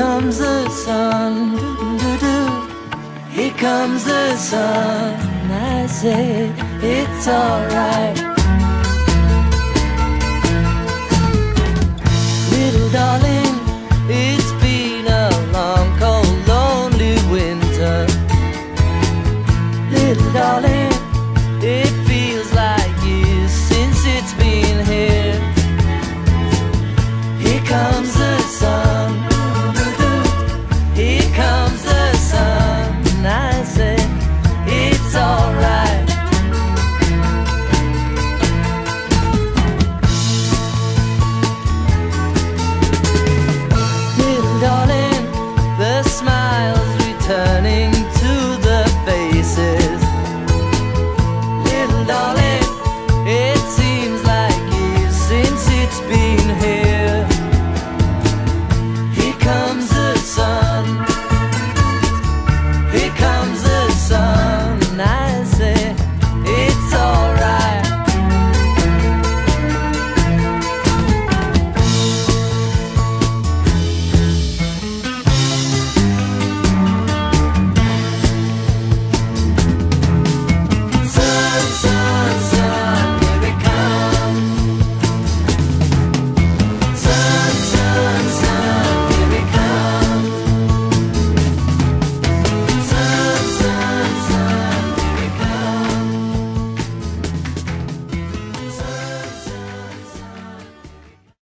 comes the sun. Here comes the sun. I say it's alright. Little darling, it's been a long, cold, lonely winter. Little darling.